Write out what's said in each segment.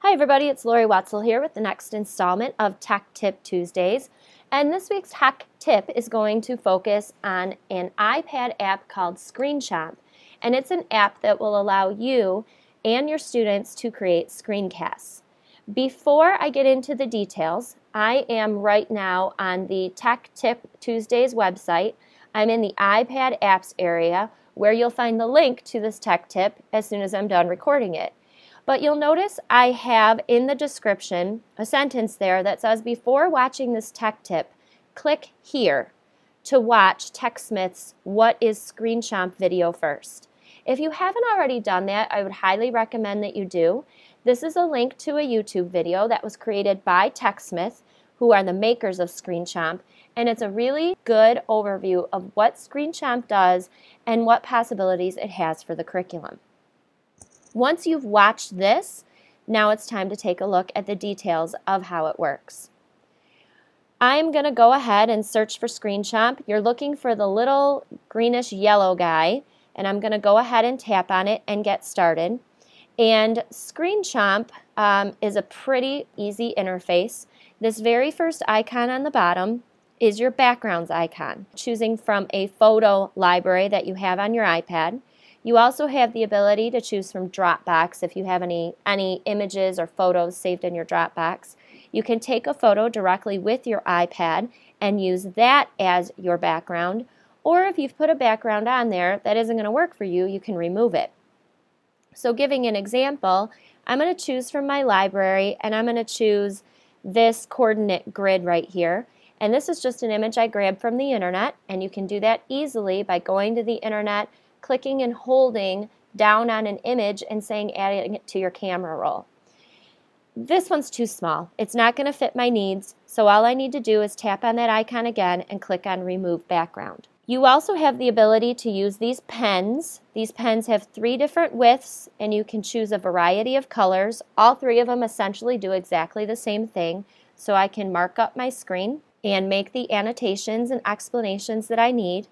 Hi everybody, it's Lori Wetzel here with the next installment of Tech Tip Tuesdays. And this week's tech tip is going to focus on an iPad app called ScreenChomp. And it's an app that will allow you and your students to create screencasts. Before I get into the details, I am right now on the Tech Tip Tuesdays website. I'm in the iPad apps area where you'll find the link to this tech tip as soon as I'm done recording it. But you'll notice I have in the description a sentence there that says before watching this tech tip, click here to watch TechSmith's What is ScreenChomp video first. If you haven't already done that, I would highly recommend that you do. This is a link to a YouTube video that was created by TechSmith, who are the makers of ScreenChomp, and it's a really good overview of what ScreenChomp does and what possibilities it has for the curriculum. Once you've watched this, now it's time to take a look at the details of how it works. I'm going to go ahead and search for ScreenChomp. You're looking for the little greenish yellow guy, and I'm going to go ahead and tap on it and get started. And ScreenChomp um, is a pretty easy interface. This very first icon on the bottom is your backgrounds icon, choosing from a photo library that you have on your iPad. You also have the ability to choose from Dropbox if you have any, any images or photos saved in your Dropbox. You can take a photo directly with your iPad and use that as your background. Or if you've put a background on there that isn't going to work for you, you can remove it. So giving an example, I'm going to choose from my library and I'm going to choose this coordinate grid right here. And this is just an image I grabbed from the internet and you can do that easily by going to the internet clicking and holding down on an image and saying adding it to your camera roll. This one's too small. It's not going to fit my needs, so all I need to do is tap on that icon again and click on Remove Background. You also have the ability to use these pens. These pens have three different widths and you can choose a variety of colors. All three of them essentially do exactly the same thing. So I can mark up my screen and make the annotations and explanations that I need.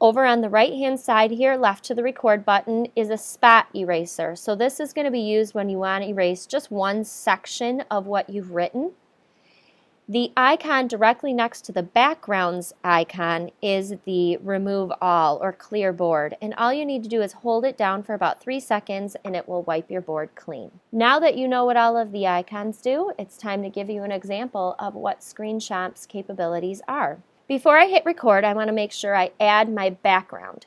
Over on the right hand side here, left to the record button, is a spot eraser. So this is going to be used when you want to erase just one section of what you've written. The icon directly next to the backgrounds icon is the remove all or clear board and all you need to do is hold it down for about three seconds and it will wipe your board clean. Now that you know what all of the icons do, it's time to give you an example of what ScreenChomp's capabilities are. Before I hit record, I want to make sure I add my background.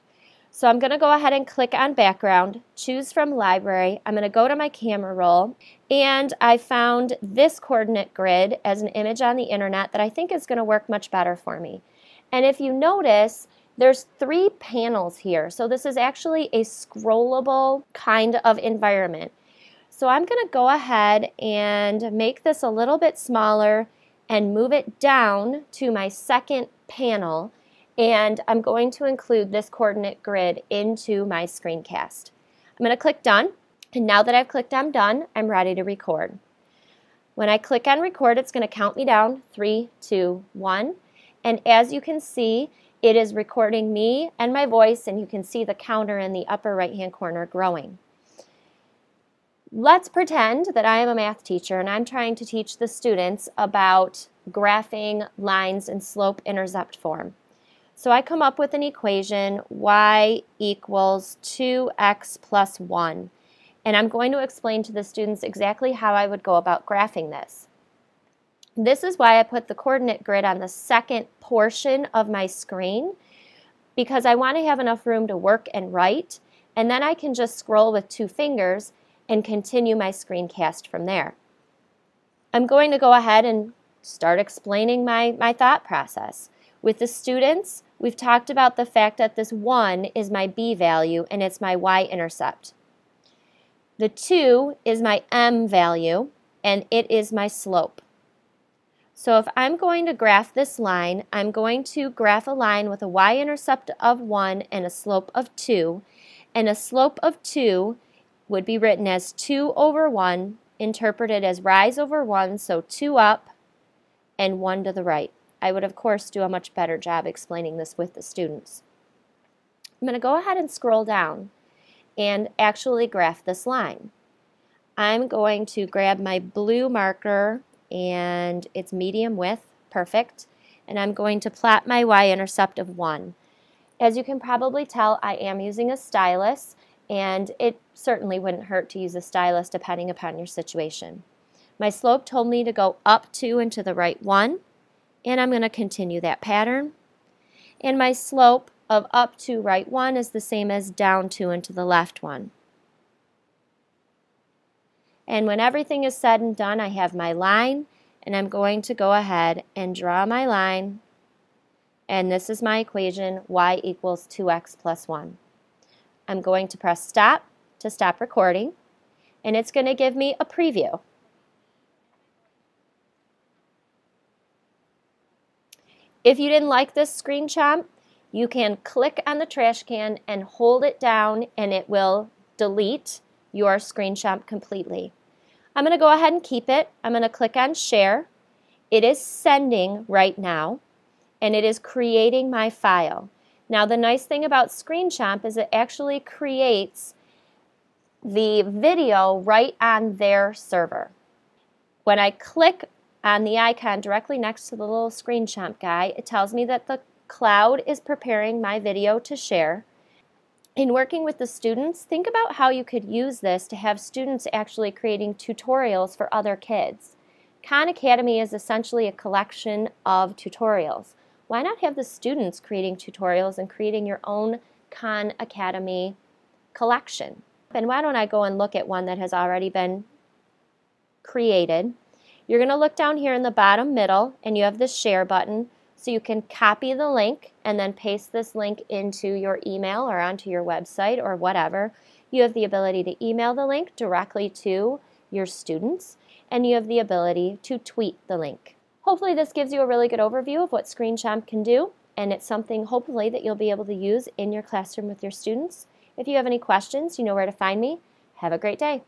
So I'm going to go ahead and click on background, choose from library. I'm going to go to my camera roll and I found this coordinate grid as an image on the internet that I think is going to work much better for me. And if you notice, there's three panels here. So this is actually a scrollable kind of environment. So I'm going to go ahead and make this a little bit smaller and move it down to my second panel and I'm going to include this coordinate grid into my screencast. I'm going to click done and now that I've clicked on done I'm ready to record. When I click on record it's going to count me down three, two, one, and as you can see it is recording me and my voice and you can see the counter in the upper right hand corner growing. Let's pretend that I am a math teacher and I'm trying to teach the students about graphing lines in slope-intercept form. So I come up with an equation y equals 2x plus 1. And I'm going to explain to the students exactly how I would go about graphing this. This is why I put the coordinate grid on the second portion of my screen because I want to have enough room to work and write and then I can just scroll with two fingers and continue my screencast from there. I'm going to go ahead and start explaining my, my thought process. With the students, we've talked about the fact that this 1 is my b value and it's my y-intercept. The 2 is my m value and it is my slope. So if I'm going to graph this line, I'm going to graph a line with a y-intercept of 1 and a slope of 2. And a slope of 2 would be written as 2 over 1, interpreted as rise over 1, so 2 up and 1 to the right. I would, of course, do a much better job explaining this with the students. I'm going to go ahead and scroll down and actually graph this line. I'm going to grab my blue marker and it's medium width, perfect, and I'm going to plot my y-intercept of 1. As you can probably tell, I am using a stylus, and it certainly wouldn't hurt to use a stylus depending upon your situation. My slope told me to go up 2 and to the right 1, and I'm going to continue that pattern. And my slope of up 2 right 1 is the same as down 2 and to the left 1. And when everything is said and done, I have my line, and I'm going to go ahead and draw my line. And this is my equation, y equals 2x plus 1. I'm going to press stop to stop recording, and it's going to give me a preview. If you didn't like this ScreenChomp, you can click on the trash can and hold it down and it will delete your ScreenChomp completely. I'm going to go ahead and keep it. I'm going to click on share. It is sending right now and it is creating my file. Now the nice thing about ScreenChomp is it actually creates the video right on their server. When I click on the icon directly next to the little ScreenChomp guy, it tells me that the cloud is preparing my video to share. In working with the students, think about how you could use this to have students actually creating tutorials for other kids. Khan Academy is essentially a collection of tutorials. Why not have the students creating tutorials and creating your own Khan Academy collection? And why don't I go and look at one that has already been created. You're going to look down here in the bottom middle and you have the share button so you can copy the link and then paste this link into your email or onto your website or whatever. You have the ability to email the link directly to your students and you have the ability to tweet the link. Hopefully this gives you a really good overview of what ScreenChomp can do and it's something hopefully that you'll be able to use in your classroom with your students. If you have any questions, you know where to find me. Have a great day.